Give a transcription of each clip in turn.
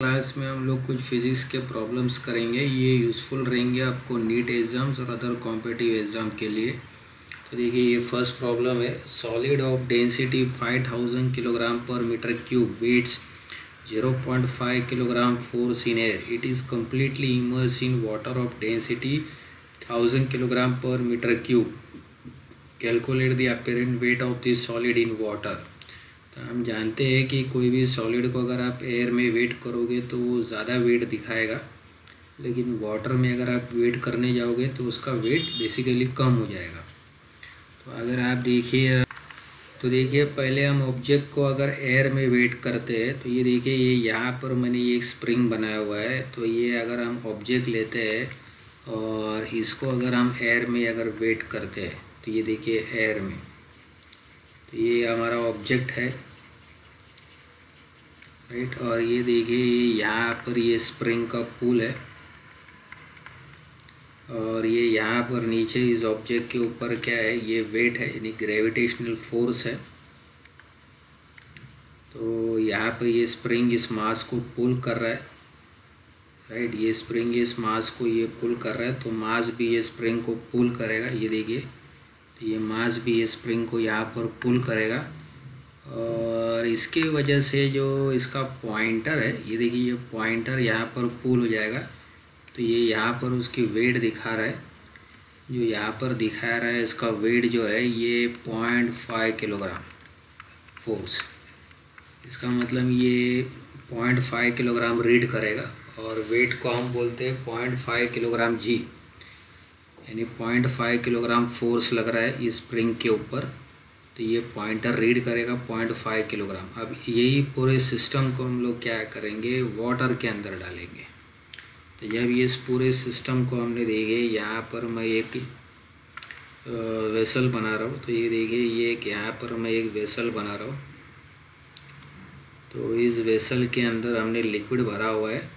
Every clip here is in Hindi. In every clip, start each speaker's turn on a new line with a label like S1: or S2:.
S1: क्लास में हम लोग कुछ फिजिक्स के प्रॉब्लम्स करेंगे। ये यूज़फुल रहेंगे आपको नीट एग्ज़ाम्स और अदर कॉम्पिटिटिव एग्ज़ाम के लिए। तो देखिए, ये फ़र्स्ट प्रॉब्लम है। Solid of density 5000 kilogram per meter cube weighs 0.5 kilogram force in air it is completely immerse in water of density 1000 kilogram per meter cube calculate the apparent weight of this solid in water हम जानते हैं कि कोई भी सॉलिड को अगर आप एयर में वेट करोगे तो वो ज़्यादा वेट दिखाएगा। लेकिन वाटर में अगर आप वेट करने जाओगे तो उसका वेट बेसिकली कम हो जाएगा। तो अगर आप देखिए तो देखिए, पहले हम ऑब्जेक्ट को अगर एयर में वेट करते हैं तो ये देखिए, ये यहाँ पर मैंने ये एक स्प्रिंग बनाया हुआ है। तो ये अगर हम ऑब्जेक्ट लेते हैं और इसको अगर हम एयर में अगर वेट करते हैं तो ये देखिए एयर में। तो ये हमारा ऑब्जेक्ट है। राइट और ये देखिए ये यहाँ पर ये स्प्रिंग का पुल है। और ये यहाँ पर नीचे इस ऑब्जेक्ट के ऊपर क्या है, ये वेट है, यानी ग्रेविटेशनल फोर्स है। तो यहाँ पर ये स्प्रिंग इस मास को पुल कर रहा है। राइट ये स्प्रिंग इस मास को ये पुल कर रहा है तो मास भी ये स्प्रिंग को पुल करेगा। ये देखिए तो ये मास भी ये स्प्रिंग को यहाँ पर पुल करेगा। और इसके वजह से जो इसका पॉइंटर है, ये देखिए, ये पॉइंटर यहाँ पर पुल हो जाएगा। तो ये यहाँ पर उसकी वेट दिखा रहा है। जो यहाँ पर दिखा रहा है, इसका वेट जो है, ये पॉइंट फाइव किलोग्राम फोर्स इसका मतलब ये पॉइंट फाइव किलोग्राम रीड करेगा और वेट को हम बोलते हैं पॉइंट फाइव किलोग्राम जी यानी पॉइंट फाइव किलोग्राम फोर्स लग रहा है इस स्प्रिंग के ऊपर। तो ये पॉइंटर रीड करेगा पॉइंट फाइव किलोग्राम अब यही पूरे सिस्टम को हम लोग क्या करेंगे? वाटर के अंदर डालेंगे। तो जब इस पूरे सिस्टम को हमने देखे यहाँ पर मैं एक वेसल बना रहा हूँ। तो ये देखिए, ये एक यहाँ पर मैं एक वेसल बना रहा हूँ। तो इस वेसल के अंदर हमने लिक्विड भरा हुआ है।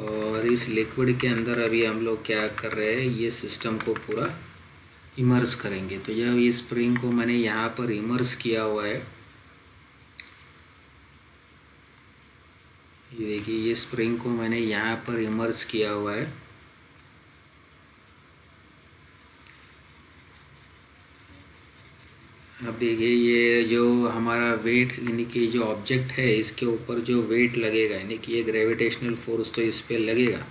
S1: और इस लिक्विड के अंदर अभी हम लोग क्या कर रहे हैं? ये सिस्टम को पूरा इमर्स करेंगे। तो जब ये स्प्रिंग को मैंने यहाँ पर इमर्स किया हुआ है। ये देखिए, ये स्प्रिंग को मैंने यहाँ पर इमर्स किया हुआ है। अब देखिए, ये जो हमारा वेट यानी कि जो ऑब्जेक्ट है, इसके ऊपर जो वेट लगेगा, यानी कि ये ग्रेविटेशनल फोर्स तो इस पर लगेगा।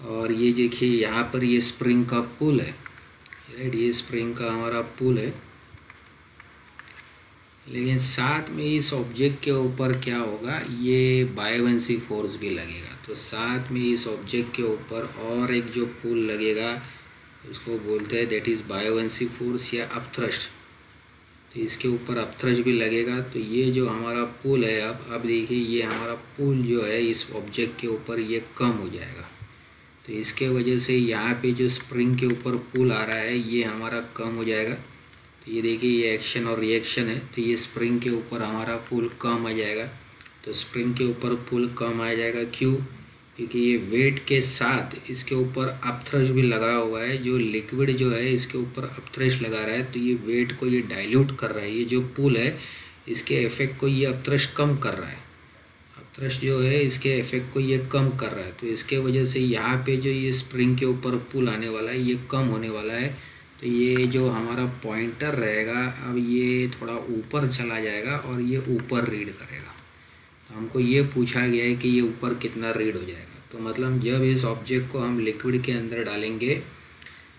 S1: और ये देखिए, यहाँ पर ये स्प्रिंग का पुल है। राइट ये स्प्रिंग का हमारा पुल है। लेकिन साथ में इस ऑब्जेक्ट के ऊपर क्या होगा, ये बायोवेंसी फोर्स भी लगेगा। तो साथ में इस ऑब्जेक्ट के ऊपर और एक जो पुल लगेगा, उसको बोलते हैं दैट इज़ बायोवेंसी फोर्स या अपथ्रस्ट तो इसके ऊपर अपथ्रस्ट भी लगेगा। तो ये जो हमारा पुल है, अब अब देखिए, ये हमारा पुल जो है, इस ऑब्जेक्ट के ऊपर ये कम हो जाएगा। तो इसके वजह से यहाँ पे जो स्प्रिंग के ऊपर पुल आ रहा है, ये हमारा कम हो जाएगा। तो ये देखिए, ये एक्शन और रिएक्शन है। तो ये स्प्रिंग के ऊपर हमारा पुल कम आ जाएगा। तो स्प्रिंग के ऊपर पुल कम आ जाएगा क्यों? क्योंकि ये वेट के साथ इसके ऊपर अपथ्रश भी लगा हुआ है। जो लिक्विड जो है, इसके ऊपर अपथ्रश लगा रहा है। तो ये वेट को ये डाइल्यूट कर रहा है। ये जो पुल है, इसके इफ़ेक्ट को ये अपथ्रश कम कर रहा है। अपथ्रश जो है, इसके इफ़ेक्ट को ये कम कर रहा है। तो इसके वजह से यहाँ पे जो ये स्प्रिंग के ऊपर पुल आने वाला है, ये कम होने वाला है। तो ये जो हमारा पॉइंटर रहेगा, अब ये थोड़ा ऊपर चला जाएगा और ये ऊपर रीड करेगा। तो हमको ये पूछा गया है कि ये ऊपर कितना रीड हो जाएगा। तो मतलब जब इस ऑब्जेक्ट को हम लिक्विड के अंदर डालेंगे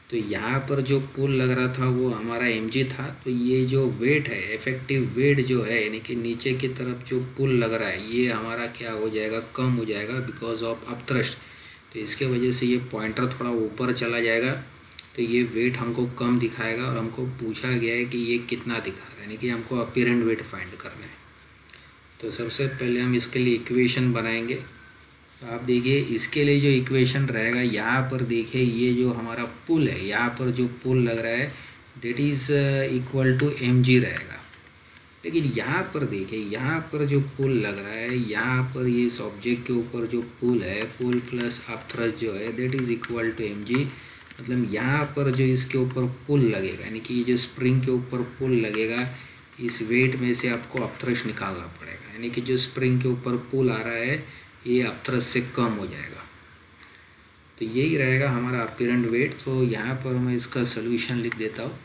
S1: तो यहाँ पर जो पुल लग रहा था वो हमारा एमजी था। तो ये जो वेट है इफ़ेक्टिव वेट जो है, यानी कि नीचे की तरफ़ जो पुल लग रहा है, ये हमारा क्या हो जाएगा? कम हो जाएगा बिकॉज़ ऑफ़ अपथ्रस्ट तो इसके वजह से ये पॉइंटर थोड़ा ऊपर चला जाएगा। तो ये वेट हमको कम दिखाएगा और हमको पूछा गया है कि ये कितना दिखा रहा है, यानी कि हमको अपेरेंट वेट फाइंड करना है। तो सबसे पहले हम इसके लिए इक्वेशन बनाएँगे। तो आप देखिए, इसके लिए जो इक्वेशन रहेगा, यहाँ पर देखिए, ये जो हमारा पुल है, यहाँ पर जो पुल लग रहा है that is equal to m g रहेगा। लेकिन यहाँ पर देखिए, यहाँ पर जो पुल लग रहा है, यहाँ पर ये इस ऑब्जेक्ट के ऊपर जो पुल है पुल प्लस अपथ्रस जो है that is equal to m g मतलब यहाँ पर जो इसके ऊपर पुल लगेगा, यानी कि ये जो स्प्रिंग के ऊपर पुल लगेगा, इस वेट में से आपको अपथ्रश निकालना पड़ेगा। यानी कि जो स्प्रिंग के ऊपर पुल आ रहा है ये अपथ्रस्ट से कम हो जाएगा। तो यही रहेगा हमारा अपियरेंट वेट तो यहाँ पर मैं इसका सोल्यूशन लिख देता हूँ।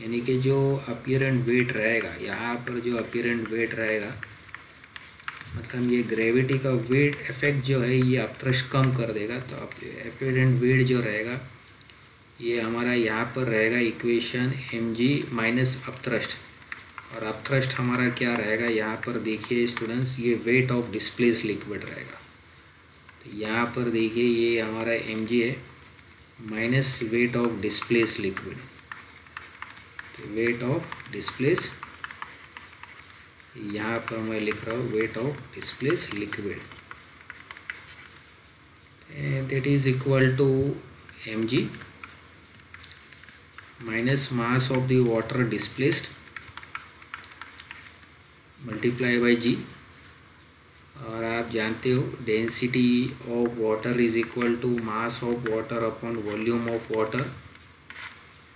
S1: यानी कि जो अपियरेंट वेट रहेगा, यहाँ पर जो अपियरेंट वेट रहेगा मतलब ये ग्रेविटी का वेट इफ़ेक्ट जो है, ये अपथ्रस्ट कम कर देगा। तो अपियरेंट वेट जो रहेगा, ये हमारा यहाँ पर रहेगा equation m g minus upthrust और अपथ्रस्ट हमारा क्या रहेगा? यहाँ पर देखिए स्टूडेंट्स ये वेट ऑफ़ डिस्प्लेस लिक्विड रहेगा। यहाँ पर देखिए ये हमारा एम है minus weight of displace liquid तो वेट ऑफ़ डिस्प्लेस यहाँ पर मैं लिख रहा हूँ weight of displace liquid that is equal to m minus mass of the water displaced multiply by g और आप जानते हो density of water is equal to mass of water upon volume of water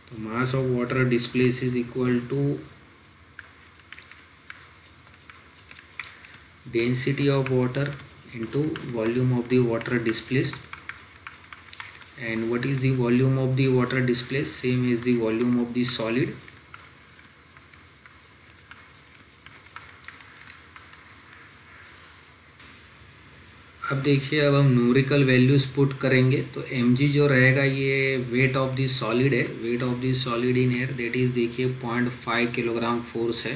S1: तो mass of water displace is equal to density of water into volume of the water displace and what is the volume of the water displace same is the volume of the solid अब देखिए, अब हम न्यूरिकल वैल्यूज़ पुट करेंगे। तो एम जो रहेगा, ये वेट ऑफ़ द सॉलिड है। Weight of the solid in air that is देखिए पॉइंट फाइव किलोग्राम फोर्स है।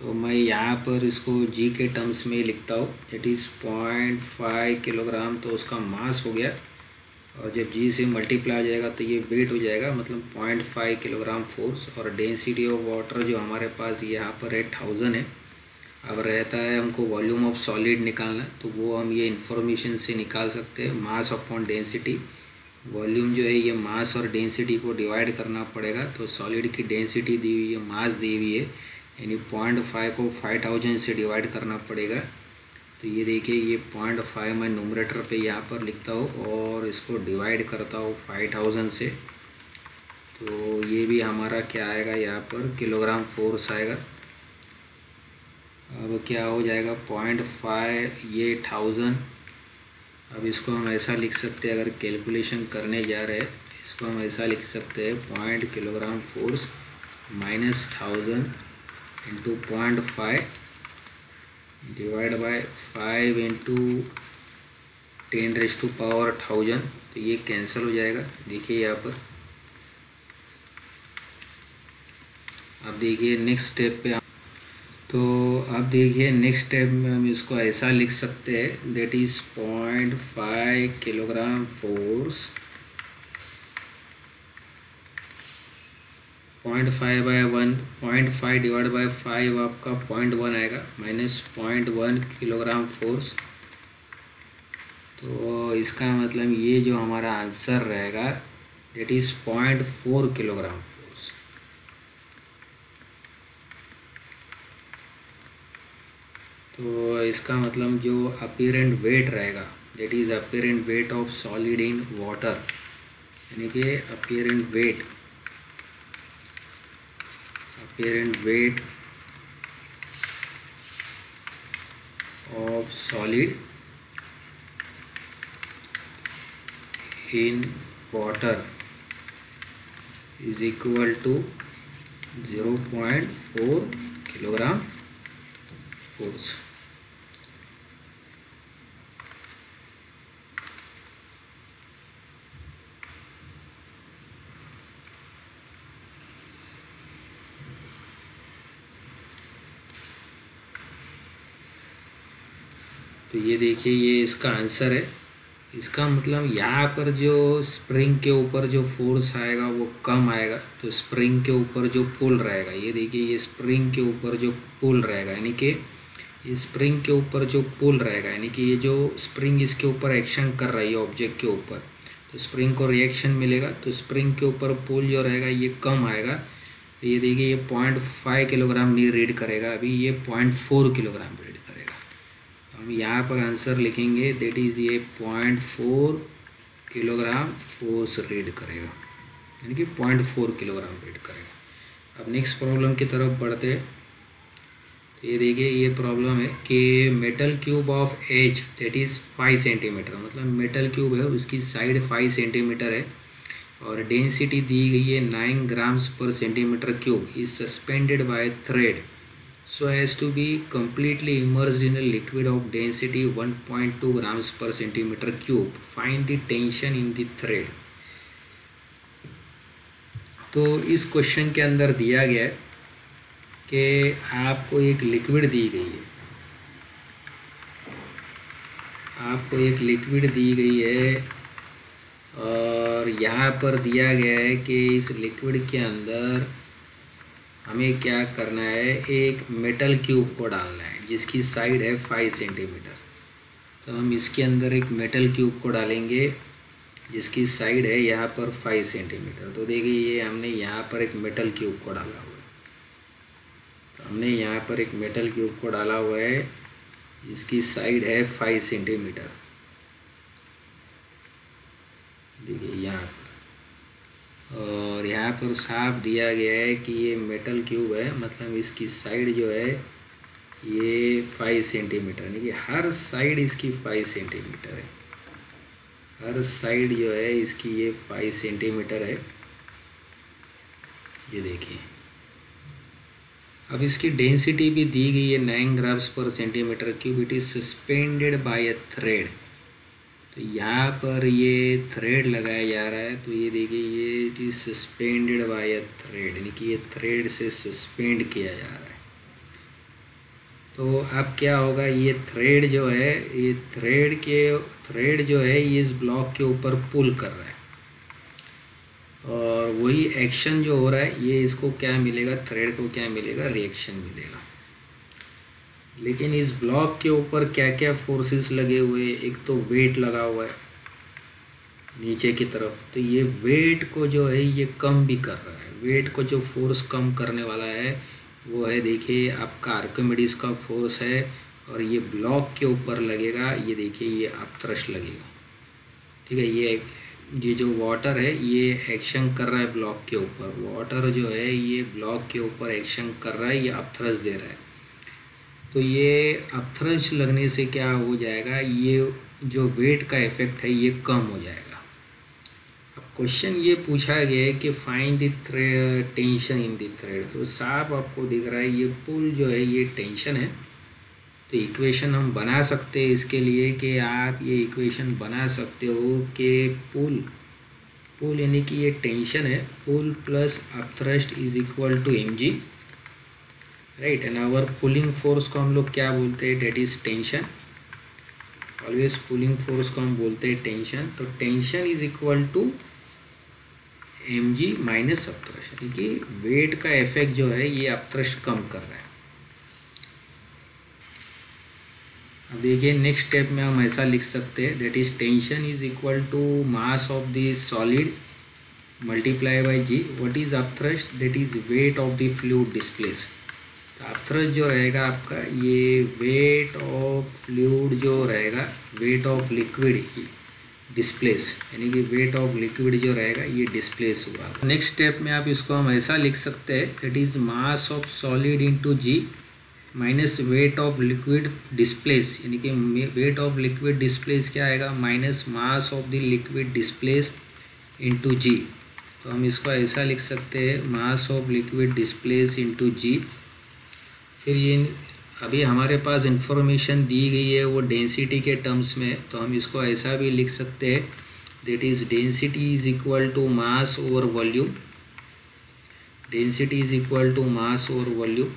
S1: तो मैं यहाँ पर इसको जी के टर्म्स में लिखता हूँ। That is point five kilogram तो उसका मास हो गया। और जब जी से मल्टीप्लाई हो जाएगा तो ये वेट हो जाएगा मतलब पॉइंट फाइव किलोग्राम फोर्स और डेंसिटी ऑफ़ वाटर जो हमारे पास यहाँ पर है थाउज़ेंड है। अब रहता है हमको वॉल्यूम ऑफ़ सॉलिड निकालना तो वो हम ये इन्फॉर्मेशन से निकाल सकते हैं मास अपॉन डेंसिटी वॉल्यूम जो है, ये मास और डेंसिटी को डिवाइड करना पड़ेगा तो सॉलिड की डेंसिटी दी हुई है मास दी हुई है, यानी पॉइंट फाइव को फाइव थाउज़ेंड से डिवाइड करना पड़ेगा। तो ये देखिए, ये पॉइंट फाइव मैं नोमरेटर पे यहाँ पर लिखता हूँ, और इसको डिवाइड करता हूँ फाइव थाउज़ेंड से। तो ये भी हमारा क्या आएगा यहाँ पर किलोग्राम फोर्स आएगा। अब क्या हो जाएगा? पॉइंट फाइव ये थाउज़ेंड अब इसको हम ऐसा लिख सकते हैं, अगर कैलकुलेशन करने जा रहे हैं, इसको हम ऐसा लिख सकते हैं point kilogram force minus thousand into point five divide by five into ten raise to power thousand तो ये कैंसिल हो जाएगा। देखिए यहाँ पर। अब देखिए नेक्स्ट स्टेप पे तो आप देखिए नेक्स्ट स्टेप में हम इसको ऐसा लिख सकते हैं that is point five kilogram force point five by one point five divide by five आपका पॉइंट वन आएगा minus point one kilogram force तो इसका मतलब ये जो हमारा आंसर रहेगा that is point four kilogram तो इसका मतलब जो अपीरेंट वेट रहेगा that is apparent weight of solid in water यानी कि apparent weight apparent weight of solid in water is equal to zero point four तो ये देखिए, ये इसका आंसर है। इसका मतलब यहाँ पर जो स्प्रिंग के ऊपर जो फोर्स आएगा, वो कम आएगा। तो स्प्रिंग के ऊपर जो पुल रहेगा, ये देखिए, ये स्प्रिंग के ऊपर जो पुल रहेगा, यानी कि ये स्प्रिंग के ऊपर जो पुल रहेगा, यानी कि ये जो स्प्रिंग इसके ऊपर एक्शन कर रही है ऑब्जेक्ट के ऊपर। तो स्प्रिंग को रिएक्शन मिलेगा तो स्प्रिंग के ऊपर पुल जो रहेगा, ये कम आएगा। तो ये देखिए, ये पॉइंट फाइव किलोग्राम नहीं रीड करेगा, अभी ये पॉइंट फोर किलोग्राम हम यहाँ पर आंसर लिखेंगे देट इज़ ये point four kilogram force read करेगा। यानी कि पॉइंट फोर किलोग्राम रीड करेगा। अब नेक्स्ट प्रॉब्लम की तरफ़ बढ़ते तो ये देखिए, ये प्रॉब्लम है कि metal cube of edge that is five centimeter मतलब मेटल क्यूब है, उसकी साइड फाइव सेंटीमीटर है। और डेंसिटी दी गई है nine grams per centimeter cube is suspended by thread so as to be completely immersed in a liquid of density 1.2 grams per centimeter cube find the tension in the thread तो इस क्वेश्चन के अंदर दिया गया है कि आपको एक लिक्विड दी गई है आपको एक लिक्विड दी गई है और यहाँ पर दिया गया है कि इस लिक्विड के अंदर हमें क्या करना है? एक मेटल क्यूब को डालना है, जिसकी साइड है फाइव सेंटीमीटर तो हम इसके अंदर एक मेटल क्यूब को डालेंगे, जिसकी साइड है यहाँ पर फाइव सेंटीमीटर तो देखिए, ये हमने यहाँ पर एक मेटल क्यूब को डाला हुआ है. तो हमने यहाँ पर एक मेटल क्यूब को डाला हुआ है, जिसकी साइड है फाइव सेंटीमीटर देखिए, यहाँ पर. और यहाँ पर साफ़ दिया गया है कि ये मेटल क्यूब है मतलब इसकी साइड जो है, ये फाइव सेंटीमीटर यानी कि हर साइड इसकी फाइव सेंटीमीटर है। हर साइड जो है, इसकी ये फाइव सेंटीमीटर है। ये देखिए। अब इसकी डेंसिटी भी दी गई है nine grams per centimeter cube it is suspended by a thread यहाँ पर ये थ्रेड लगाया जा रहा है तो ये देखिए, ये सस्पेंडेड बाय अ थ्रेड यानी कि ये थ्रेड से सस्पेंड किया जा रहा है। तो अब क्या होगा, ये थ्रेड जो है, ये थ्रेड के थ्रेड जो है, ये इस ब्लॉक के ऊपर पुल कर रहा है। और वही एक्शन जो हो रहा है, ये इसको क्या मिलेगा थ्रेड को क्या मिलेगा रिएक्शन मिलेगा। लेकिन इस ब्लॉक के ऊपर क्या क्या फोर्सेस लगे हुए एक तो वेट लगा हुआ है नीचे की तरफ़। तो ये वेट को जो है, ये कम भी कर रहा है। वेट को जो फोर्स कम करने वाला है, वो है देखिए, आपका आर्कोमेडिस का फोर्स है और ये ब्लॉक के ऊपर लगेगा। ये देखिए, ये अपथ्रश लगेगा। ठीक है, ये ये जो वाटर है, ये एक्शन कर रहा है ब्लॉक के ऊपर। वाटर जो है, ये ब्लॉक के ऊपर एक्शन कर रहा है, ये अपथ्रश दे रहा है। तो ये अपथ्रश लगने से क्या हो जाएगा? ये जो वेट का इफ़ेक्ट है, ये कम हो जाएगा। अब क्वेश्चन ये पूछा गया है कि find the tension in the thread तो साफ़ आपको दिख रहा है, ये पुल जो है, ये टेंशन है। तो इक्वेशन हम बना सकते हैं इसके लिए कि आप ये इक्वेशन बना सकते हो कि पुल पुल यानी कि ये टेंशन है। Pull plus upthrust is equal to M G right and our pulling force को हम लोग क्या बोलते हैं? That is tension always pulling force को हम बोलते हैं टेंशन तो tension is equal to M G minus upthrust यानी वेट का इफ़ेक्ट जो है, ये अपथ्रस्ट कम कर रहा है। अब देखिए नेक्स्ट स्टेप में हम ऐसा लिख सकते हैं that is tension is equal to mass of the solid multiply by g what is upthrust that is weight of the fluid displace upthrust जो रहेगा आपका, ये वेट ऑफ़ फ्लूड जो रहेगा वेट ऑफ़ लिक्विड डिस्प्लेस यानी कि वेट ऑफ़ लिक्विड जो रहेगा, ये डिस्प्लेस हुआ। नेक्स्ट स्टेप में आप इसको हम ऐसा लिख सकते हैं that is mass of solid into g minus weight of liquid displace यानी कि वेट ऑफ़ लिक्विड डिस्प्लेस क्या आएगा? Minus mass of the liquid displace into g तो हम इसको ऐसा लिख सकते हैं mass of liquid displace into g फिर ये अभी हमारे पास इंफॉर्मेशन दी गई है वो डेंसिटी के टर्म्स में तो हम इसको ऐसा भी लिख सकते हैं that is density is equal to mass over volume density is equal to mass over volume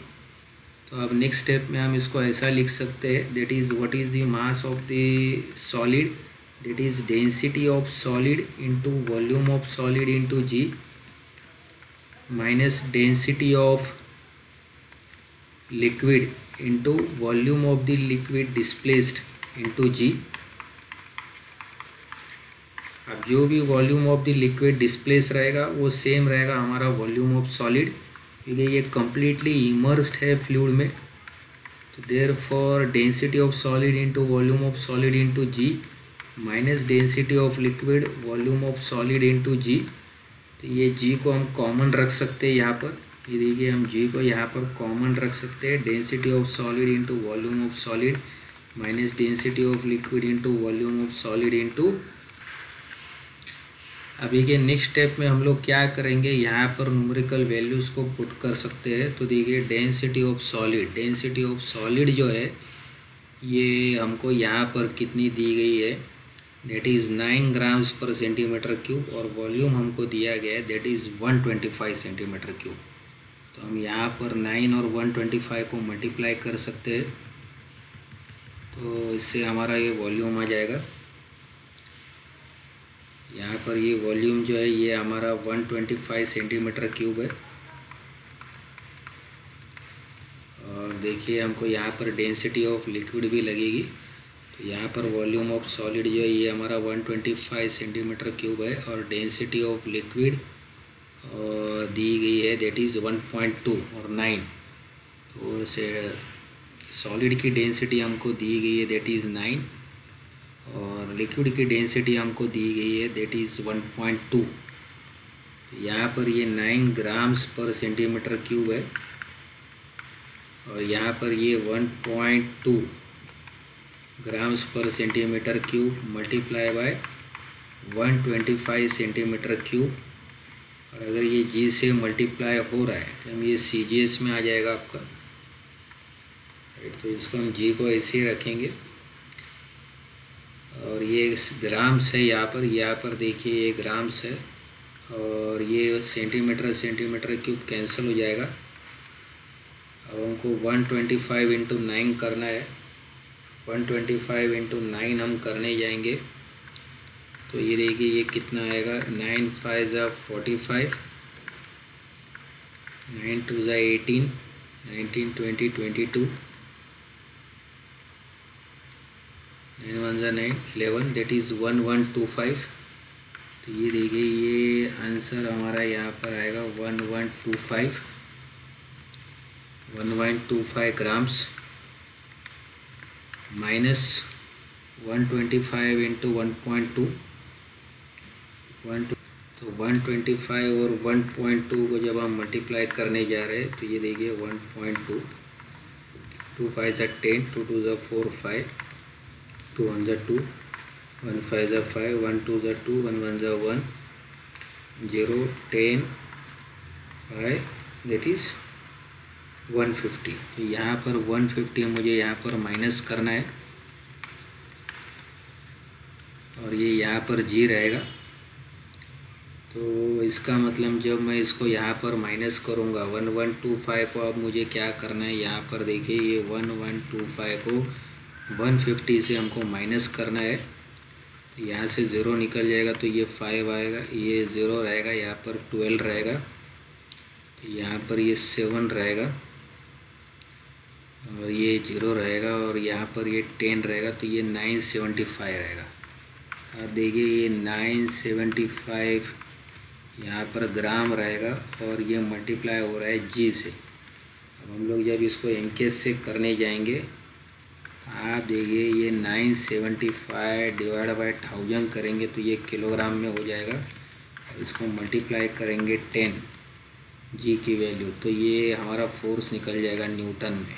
S1: तो अब नेक्स्ट स्टेप में हम इसको ऐसा लिख सकते हैं that is what is the mass of the solid that is density of solid into volume of solid into g minus density of liquid into volume of the liquid displaced into G. अब जो भी volume of the liquid displace रहेगा, वो सेम रहेगा हमारा वॉल्यूम ऑफ़ सॉलिड क्योंकि ये कम्प्लीटली इमर्स्ड है फ्लूड में। तो therefore density of solid into volume of solid into g minus density of liquid volume of solid into g तो ये जी को हम कॉमन रख सकते हैं यहाँ पर। ये देखिए हम जी को यहाँ पर कॉमन रख सकते हैं। Density of solid into volume of solid minus density of liquid into volume of solid into अभी के नेक्स्ट स्टेप में हम लोग क्या करेंगे? यहाँ पर न्यूमेरिकल वैल्यूज़ को पुट कर सकते हैं। तो देखिए density of solid density of solid जो है, ये हमको यहाँ पर कितनी दी गई है? That is nine grams per centimeter cube और वॉल्यूम हमको दिया गया है। That is one twenty five centimeter cube हम यहाँ पर नाइन और वन ट्वेंटी फाइव को मल्टीप्लाई कर सकते हैं। तो इससे हमारा ये वॉल्यूम आ जाएगा। यहाँ पर ये वॉल्यूम जो है, ये हमारा one twenty five centimeter cube है। और देखिए, हमको यहाँ पर डेंसिटी ऑफ़ लिक्विड भी लगेगी। तो यहाँ पर वॉल्यूम ऑफ़ सॉलिड जो है, ये हमारा 125 सेंटीमीटर क्यूब है और डेंसिटी ऑफ़ लिक्विड दी गई है दैट इज़ 1.2 और 9 तो से सॉलिड की डेंसिटी हमको दी गई है दैट इज़ 9 और लिक्विड की डेंसिटी हमको दी गई है दैट इज़ 1.2 यहाँ पर ये 9 ग्राम्स पर सेंटीमीटर क्यूब है. और यहाँ पर ये 1.2 grams per centimeter cube multiply by 125 centimeter cube और अगर ये जी से मल्टीप्लाई हो रहा है तो हम ये सी जी एस में आ जाएगा आपका। राइट तो इसको हम जी को ऐसे ही रखेंगे। और ये ग्राम्स है यहाँ पर यहाँ पर देखिए ये ग्राम्स है। और ये सेंटीमीटर सेंटीमीटर क्यूब कैंसिल हो जाएगा। अब हमको 125 ट्वेंटी फाइव इंटू नाइन करना है। 125 ट्वेंटी फाइव इंटू नाइन हम करने जाएँगे। तो ये देखिए ये कितना आएगा? नाइन फाइव ज़ा फोर्टी फाइव नाइन टू ज़ा eighteen nineteen twenty twenty two nine one ज़ा nine eleven that is one one two five तो ये देखिए, ये आंसर हमारा यहाँ पर आएगा one one two five 1.25 grams minus 125 into 1.2 तो 125 और 1.2 को जब हम मल्टीप्लाई करने जा रहे हैं तो ये देखिए 1.2 टू टू फाइव ज़ा टेन, टू टू ज़ा फोर फाइव, टू वन ज़ा टू, वन फाइव ज़ा फाइव, वन टू ज़ा टू, वन वन ज़ा one, zero ten five that is 150 तो यहाँ पर 150 मुझे यहाँ पर माइनस करना है, और ये यहाँ पर जी रहेगा। तो इसका मतलब जब मैं इसको यहाँ पर माइनस करूँगा वन वन टू फाइव को अब मुझे क्या करना है? यहाँ पर देखिए, ये वन वन टू फाइव को वन फिफ्टी से हमको माइनस करना है। तो यहाँ से ज़ीरो निकल जाएगा तो ये फाइव आएगा, ये ज़ीरो रहेगा, यहाँ पर ट्वेल्व रहेगा तो यहाँ पर ये सेवन रहेगा, और ये ज़ीरो रहेगा, और यहाँ पर ये टेन रहेगा तो ये नाइन सेवेंटी फाइव रहेगा। आप देखिए, ये नाइन सेवेंटी फाइव यहाँ पर ग्राम रहेगा और ये मल्टीप्लाई हो रहा है जी से। अब हम लोग जब इसको एम से करने जाएँगे, आप देखिए ये nine seventy five divide by thousand करेंगे तो ये किलोग्राम में हो जाएगा। और इसको मल्टीप्लाई करेंगे टेन जी की वैल्यू तो ये हमारा फोर्स निकल जाएगा न्यूटन में।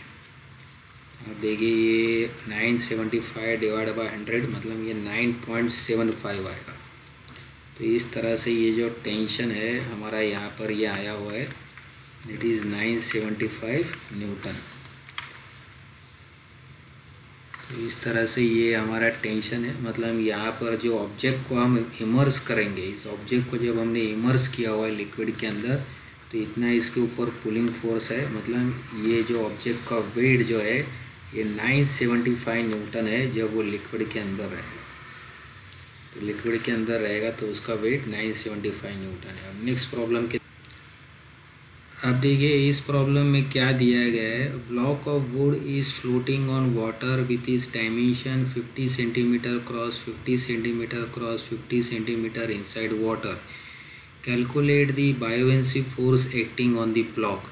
S1: आप देखिए ये nine seventy five divide by hundred मतलब ये नाइन पॉइंट सेवन फाइव आएगा। तो इस तरह से ये जो टेंशन है, हमारा यहाँ पर ये आया हुआ है। It is nine seventy five newton तो इस तरह से ये हमारा टेंशन है। मतलब यहाँ पर जो ऑब्जेक्ट को हम इमर्स करेंगे, इस ऑब्जेक्ट को जब हमने इमर्स किया हुआ है लिक्विड के अंदर तो इतना इसके ऊपर पुलिंग फोर्स है। मतलब ये जो ऑब्जेक्ट का वेट जो है, ये 975 न्यूटन है, जब वो लिक्विड के अंदर रहेगा लिक्विड के अंदर रहेगा तो उसका वेट 975 न्यूटन है। अब नेक्स्ट प्रॉब्लम के अब देखिए, इस प्रॉब्लम में क्या दिया गया है? Block of wood is floating on water with is dimension 50 centimeter cross 50 centimeter cross 50 centimeter inside water calculate the buoyancy force acting on the block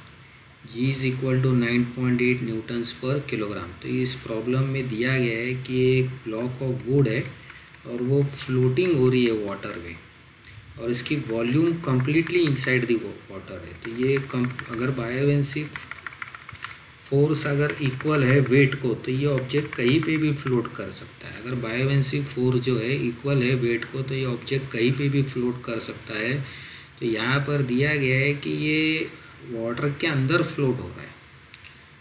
S1: g is equal to nine point eight newtons per kilogram तो इस प्रॉब्लम में दिया गया है कि एक ब्लॉक ऑफ़ वुड है और वो फ्लोटिंग हो रही है वाटर में। और इसकी volume completely inside the water है। तो ये कम अगर बायोवेंसी फोर्स अगर इक्वल है वेट को तो ये ऑब्जेक्ट कहीं पे भी फ्लोट कर सकता है। अगर बायोवेंसी फोर्स जो है इक्वल है वेट को तो ये ऑब्जेक्ट कहीं पे भी फ्लोट कर सकता है। तो यहाँ पर दिया गया है कि ये वाटर के अंदर फ्लोट हो रहा है।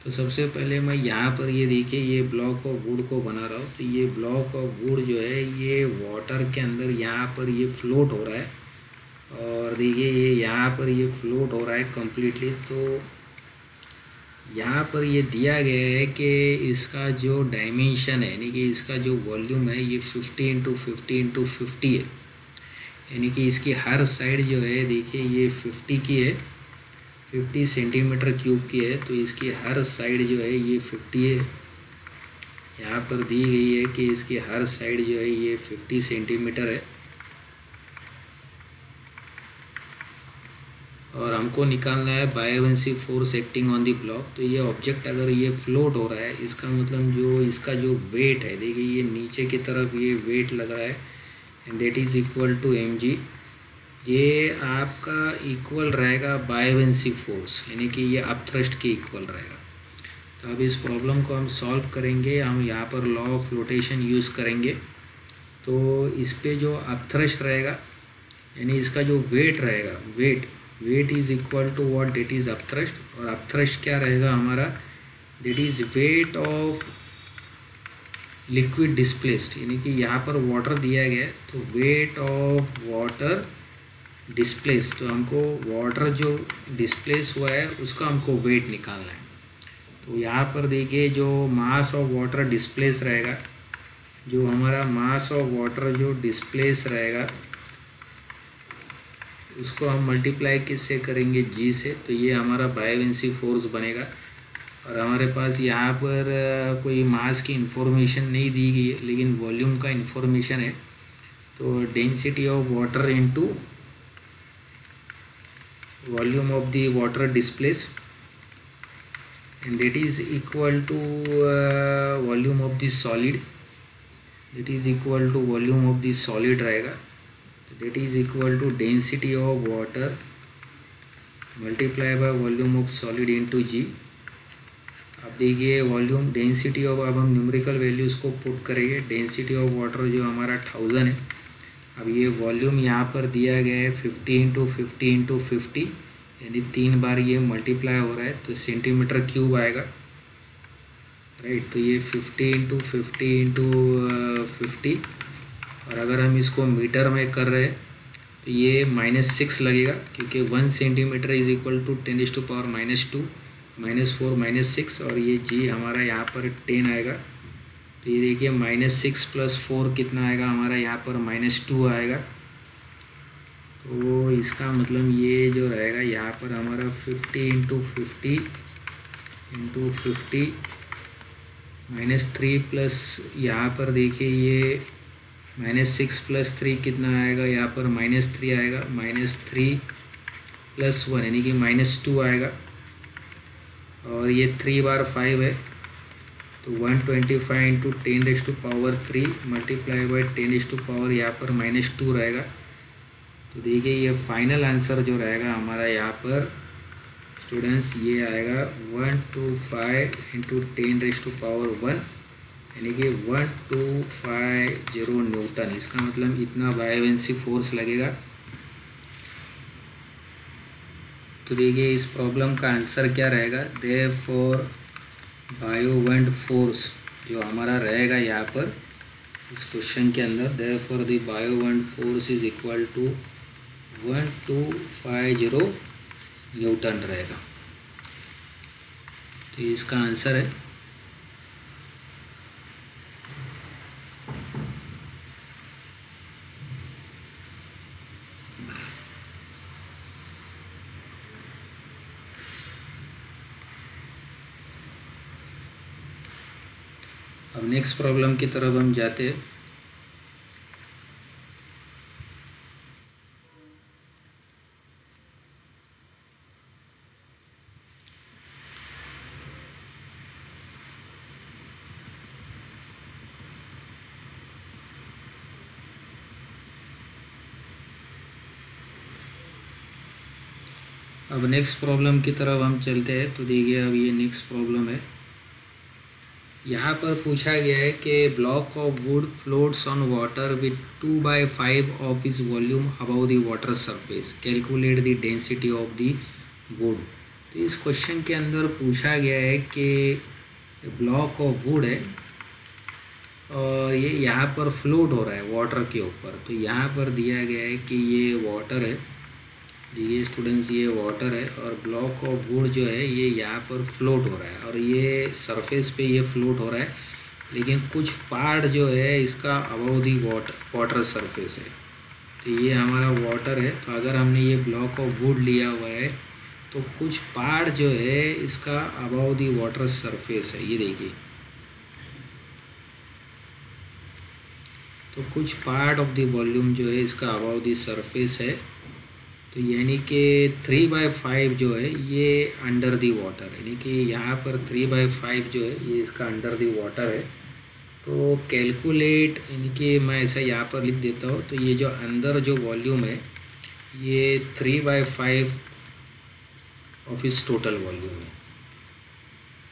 S1: तो सबसे पहले मैं यहाँ पर ये देखिए, ये ब्लॉक ऑफ़ वुड को बना रहा हूँ। तो ये ब्लॉक ऑफ़ वुड जो है, ये वाटर के अंदर यहाँ पर ये फ्लोट हो रहा है। और देखिए, ये यहाँ पर ये फ्लोट हो रहा है कम्प्लीटली तो यहाँ पर ये दिया गया है कि इसका जो डायमेंशन है, यानी कि इसका जो वॉल्यूम है, ये fifty into fifty into fifty है। यानी कि इसकी हर साइड जो है, देखिए, ये फिफ्टी की है। फिफ्टी सेंटीमीटर क्यूब की है तो इसकी हर साइड जो है ये फिफ्टी है। यहाँ पर दी गई है कि इसकी हर साइड जो है ये फिफ्टी सेंटीमीटर है। और हमको निकालना है buoyancy force acting on the block. तो ये ऑब्जेक्ट अगर ये फ्लोट हो रहा है, इसका मतलब जो इसका जो वेट है, देखिए ये नीचे की तरफ़ ये वेट लग रहा है and that is equal to m g ये आपका इक्वल रहेगा बायोवेंसी फोर्स यानी कि ये अपथ्रस्ट के इक्वल रहेगा। तो अब इस प्रॉब्लम को हम सॉल्व करेंगे, हम यहाँ पर लॉ ऑफ़ फ्लोटेशन यूज़ करेंगे। तो इस पर जो अपथ्रस्ट रहेगा, यानी इसका जो वेट रहेगा weight weight is equal to what that is upthrust और अपथ्रस्ट क्या रहेगा हमारा that is weight of liquid displaced यानी कि यहाँ पर वाटर दिया गया है तो वेट ऑफ़ वाटर डिस्प्लेस तो हमको वाटर जो डिस्प्लेस हुआ है, उसका हमको वेट निकालना है। तो यहाँ पर देखिए, जो मास ऑफ़ वाटर डिस्प्लेस रहेगा, जो हमारा मास ऑफ़ वाटर जो डिस्प्लेस रहेगा, उसको हम मल्टीप्लाई किससे करेंगे? जी से। तो ये हमारा बायोवेंसी फोर्स बनेगा। और हमारे पास यहाँ पर कोई मास की इंफॉर्मेशन नहीं दी गई है, लेकिन वॉल्यूम का इंफॉर्मेशन है। तो density of water into volume of the water displaced and that is equal to uh, volume of the solid that is equal to volume of the solid रहेगा that is equal to density of water multiply by volume of solid into g अब देखिए वॉल्यूम डेंसिटी ऑफ़ अब हम न्यूमेरिकल वैल्यूज़ को पुट करेंगे डेंसिटी ऑफ़ वाटर जो हमारा थाउज़ेंड है अब ये वॉल्यूम यहाँ पर दिया गया है fifty into fifty into fifty, यानी तीन बार ये मल्टीप्लाई हो रहा है तो सेंटीमीटर क्यूब आएगा। राइट तो ये fifty into fifty into fifty, और अगर हम इसको मीटर में कर रहे हैं तो ये माइनस सिक्स लगेगा, क्योंकि one centimeter is equal to ten is to power minus two, minus four, minus six, और ये जी हमारा यहाँ पर टेन आएगा। तो ये देखिए माइनस सिक्स प्लस फोर कितना आएगा हमारा? यहाँ पर माइनस टू आएगा। तो इसका मतलब ये जो रहेगा, यहाँ पर हमारा fifty into fifty into fifty minus three plus यहाँ पर देखिए ये माइनस सिक्स प्लस थ्री कितना आएगा? यहाँ पर माइनस थ्री आएगा। माइनस थ्री प्लस वन यानी कि माइनस टू आएगा। और ये थ्री बार फाइव है। तो one twenty five into ten raise to power three multiply by ten raise to power यहाँ पर माइनस टू रहेगा। तो देखिए ये फाइनल आंसर जो रहेगा हमारा यहाँ पर स्टूडेंट्स ये आएगा one two five into ten raise to power one यानी कि one two five zero newton इसका मतलब इतना वायवेंसी फोर्स लगेगा। तो देखिए इस प्रॉब्लम का आंसर क्या रहेगा? दे फॉर बायोवेंट फोर्स जो हमारा रहेगा यहाँ पर, इस क्वेश्चन के अंदर there for the buoyant force is equal to one two five zero newton रहेगा। तो इसका आंसर है अब नेक्स्ट प्रॉब्लम की तरफ़ हम जाते हैं। अब नेक्स्ट प्रॉब्लम की तरफ़ हम चलते हैं। तो देखिए, अब ये नेक्स्ट प्रॉब्लम है। यहाँ पर पूछा गया है कि block of wood floats on water with two by five of is volume above the water surface calculate the density of the wood तो इस क्वेश्चन के अंदर पूछा गया है कि ब्लॉक ऑफ़ वुड है और ये यहाँ पर फ्लोट हो रहा है वाटर के ऊपर। तो यहाँ पर दिया गया है कि ये वाटर है। ये स्टूडेंट्स ये वाटर है और ब्लॉक ऑफ़ वुड जो है, ये यहाँ पर फ्लोट हो रहा है और ये सरफेस पे ये फ्लोट हो रहा है, लेकिन कुछ पार्ट जो है, इसका above the water water surface है। तो ये हमारा वाटर है तो अगर हमने ये ब्लॉक ऑफ़ वुड लिया हुआ है तो कुछ पार्ट जो है, इसका अबाउ दी वाटर सरफेस है। ये देखिए। तो कुछ पार्ट ऑफ़ द वॉल्यूम जो है, इसका अबाउ दी सरफेस है। तो यानी कि थ्री बाई फाइव जो है, ये अंडर दी वाटर यानी कि यहाँ पर थ्री बाय फाइव जो है, ये इसका अंडर दी वाटर है। तो कैलकुलेट यानी कि मैं ऐसा यहाँ पर लिख देता हूँ तो ये जो अंदर जो वॉल्यूम है, ये थ्री बाय फाइव ऑफ़ इस टोटल वॉल्यूम है।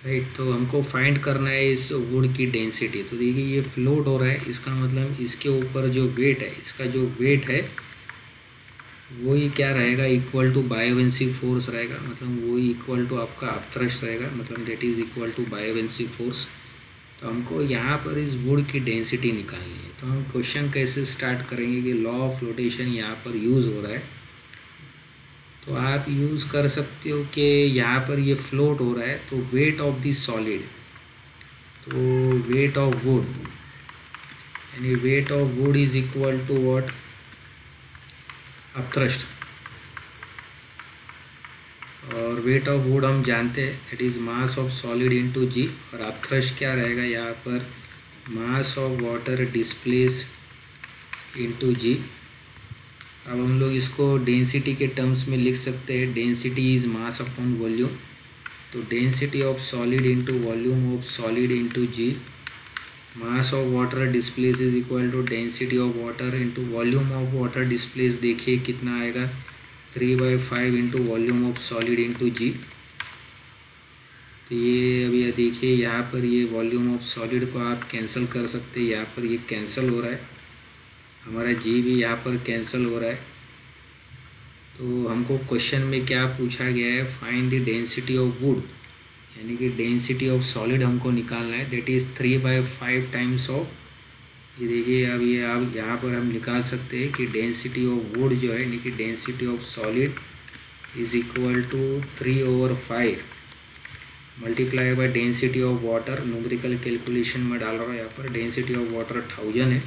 S1: राइट तो हमको फाइंड करना है इस वुड की डेंसिटी तो देखिए, ये फ्लोट हो रहा है, इसका मतलब इसके ऊपर जो वेट है, इसका जो वेट है वही क्या रहेगा? इक्वल टू बायोवेंसी फोर्स रहेगा। मतलब वही इक्वल टू आपका अपथ्रस्ट रहेगा। मतलब that is equal to buoyancy force तो हमको यहाँ पर इस वुड की डेंसिटी निकालनी है। तो हम क्वेश्चन कैसे स्टार्ट करेंगे कि लॉ ऑफ़ फ्लोटेशन यहाँ पर यूज़ हो रहा है। तो आप यूज़ कर सकते हो कि यहाँ पर ये फ्लोट हो रहा है। तो वेट ऑफ़ द सॉलिड तो वेट ऑफ़ वुड यानी weight of wood is equal to what upthrust और वेट ऑफ़ वुड हम जानते हैं that is mass of solid into g और अपथ्रस्ट क्या रहेगा यहाँ पर? Mass of water displace into g अब हम लोग इसको डेंसिटी के टर्म्स में लिख सकते हैं। Density is mass upon volume तो density of solid into volume of solid into g mass of water displace is equal to density of water into volume of water displace देखिए कितना आएगा? Three by five into volume of solid into g तो ये अभी देखिए, यहाँ पर ये वॉल्यूम ऑफ़ सॉलिड को आप कैंसिल कर सकते हैं। यहाँ पर ये कैंसिल हो रहा है। हमारा जी भी यहाँ पर कैंसिल हो रहा है। तो हमको क्वेश्चन में क्या पूछा गया है? Find the density of wood यानी कि डेंसिटी ऑफ़ सॉलिड हमको निकालना है। That is three by five times of ये देखिए अब ये आप यहाँ पर हम निकाल सकते हैं कि डेंसिटी ऑफ़ वुड जो है, यानी कि density of solid is equal to three over five multiply by density of water numerical calculation में डाल रहा हूँ यहाँ पर डेंसिटी ऑफ़ वाटर थाउज़ेंड है।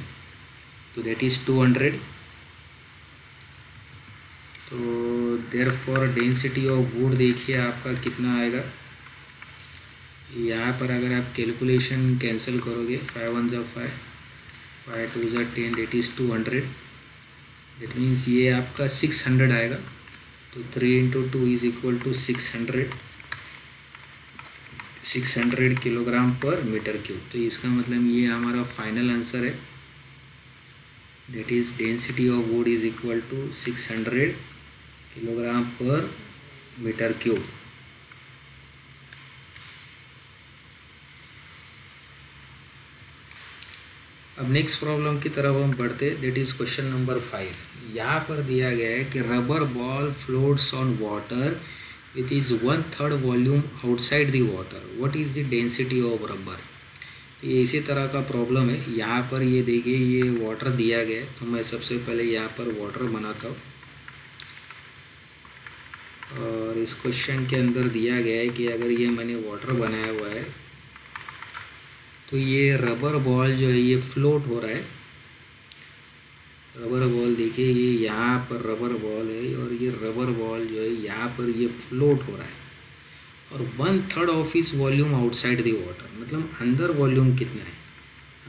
S1: तो दैट इज़ टू हंड्रेड तो there for density of wood देखिए आपका कितना आएगा। यहाँ पर अगर आप कैलकुलेशन कैंसिल करोगे फाइव वन ज़ा फाइव फाइव टू ज़ा ten that is two hundred that means ये आपका सिक्स हंड्रेड आएगा। तो three into two is equal to six hundred six hundred kilogram per meter cube तो इसका मतलब ये हमारा फाइनल आंसर है। That is density of wood is equal to 600 kilogram per meter cube. अब नेक्स्ट प्रॉब्लम की तरफ़ हम बढ़ते that is question number five यहाँ पर दिया गया है कि rubber ball floats on water with is one third volume outside the water what is the density of rubber ये इसी तरह का प्रॉब्लम है। यहाँ पर ये देखिए, ये वाटर दिया गया है। तो मैं सबसे पहले यहाँ पर वाटर बनाता हूँ। और इस क्वेश्चन के अंदर दिया गया है कि अगर ये मैंने वाटर बनाया हुआ है तो ये रबर बॉल जो है, ये फ्लोट हो रहा है। रबर बॉल देखिए, ये यहाँ पर रबर बॉल है और ये रबर बॉल जो है, यहाँ पर ये फ्लोट हो रहा है। और वन थर्ड ऑफ़ इस वॉल्यूम आउटसाइड द वाटर मतलब अंदर वॉल्यूम कितना है?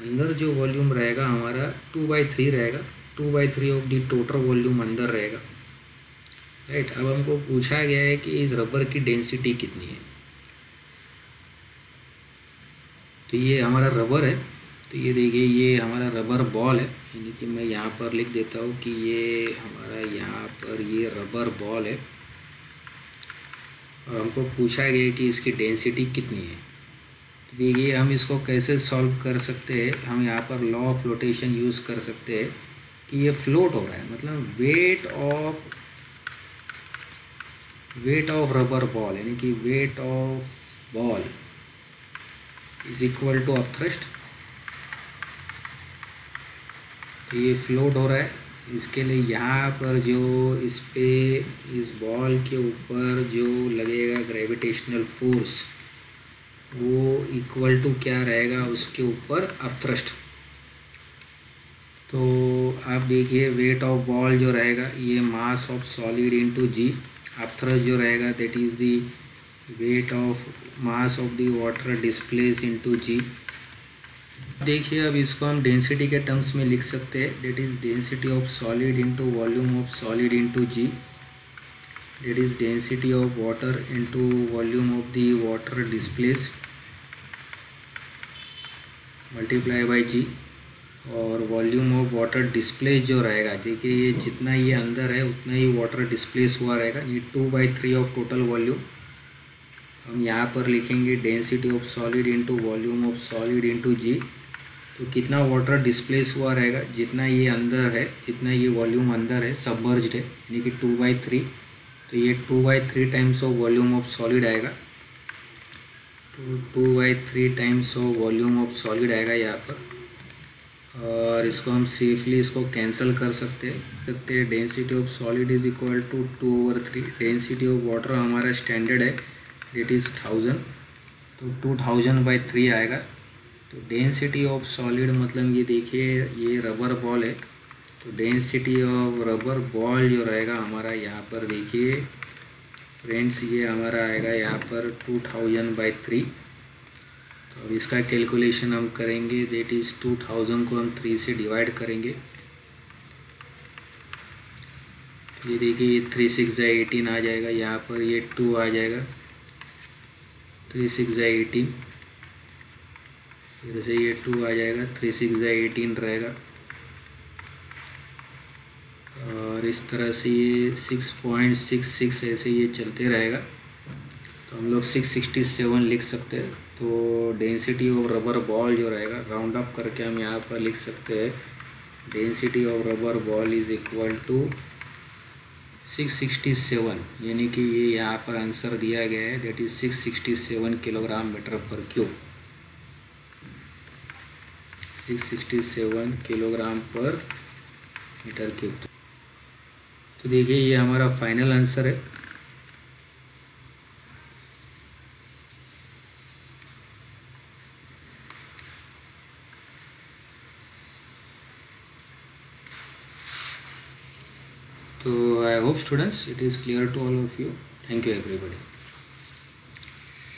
S1: अंदर जो वॉल्यूम रहेगा, हमारा टू बाई थ्री रहेगा। Two by three of the total volume अंदर रहेगा। राइट अब हमको पूछा गया है कि इस रबर की डेंसिटी कितनी है? तो ये हमारा रबर है। तो ये देखिए, ये हमारा रबर बॉल है। यानी कि मैं यहाँ पर लिख देता हूँ कि ये हमारा यहाँ पर ये रबर बॉल है। और हमको पूछा गया कि इसकी डेंसिटी कितनी है। तो देखिए, हम इसको कैसे सॉल्व कर सकते हैं? हम यहाँ पर लॉ ऑफ़ फ्लोटेशन यूज़ कर सकते हैं कि ये फ्लोट हो रहा है। मतलब weight of weight of rubber ball यानी कि weight of ball is equal to upthrust तो ये फ्लोट हो रहा है। इसके लिए यहाँ पर जो इस पे, इस बॉल के ऊपर जो लगेगा ग्रेविटेशनल फोर्स वो इक्वल टू क्या रहेगा? उसके ऊपर अपथ्रस्ट तो आप देखिए वेट ऑफ़ बॉल जो रहेगा, ये mass of solid into g upthrust जो रहेगा that is the weight of mass of the water displace into g देखिए, अब इसको हम डेंसिटी के टर्म्स में लिख सकते हैं. That is density of solid into volume of solid into g that is density of water into volume of the water displace multiply by g और वॉल्यूम ऑफ़ वाटर डिस्प्लेस जो रहेगा, देखिए ये जितना ये अंदर है, उतना ही वाटर डिस्प्लेस हुआ रहेगा. ये two by three of total volume हम यहाँ पर लिखेंगे density of solid into volume of solid into g तो कितना वाटर डिस्प्लेस हुआ रहेगा, जितना ये अंदर है, जितना ये वॉल्यूम अंदर है सबमर्ज्ड है, यानी कि टू बाई थ्री तो ये two by three times of volume of solid आएगा। Two two by three times of volume of solid आएगा यहाँ पर। और इसको हम सेफली इसको कैंसिल कर सकते सकते हैं density of solid is equal to two over three density of water हमारा स्टैंडर्ड है। इट इज़ थाउज़ेंड तो टू थाउज़ेंड बाई थ्री आएगा। तो डेंसिटी ऑफ़ सॉलिड मतलब ये देखिए, ये रबर बॉल है। तो डेंसिटी ऑफ़ रबर बॉल जो रहेगा हमारा यहाँ पर देखिए। फ्रेंड्स ये हमारा आएगा यहाँ पर टू थाउज़ेंड बाई थ्री तो अब इसका कैलकुलेशन हम करेंगे। देट इज़ टू थाउज़ेंड को हम थ्री से डिवाइड करेंगे। ये देखिए, ये थ्री सिक्स या एटीन आ जाएगा। यहाँ पर ये टू आ जाएगा। थ्री सिक्स या एटीन। फिर से ये टू आ जाएगा, थ्री सिक्स या एटीन रहेगा। और इस तरह से ये सिक्स पॉइंट सिक्स सिक्स ऐसे ये चलते रहेगा। तो हम लोग सिक्स सिक्सटी सेवन लिख सकते हैं। तो डेंसिटी ऑफ़ रबर बॉल जो रहेगा राउंड अप करके हम यहाँ पर लिख सकते हैं। Density of rubber ball is equal to six sixty seven, यानी कि ये यहाँ पर आंसर दिया गया है that is six sixty seven kilogram meter per cube. Six sixty seven kilogram per meter cube. तो देखिए, ये हमारा फाइनल आंसर है। So I hope students it is clear to all of you. Thank you everybody.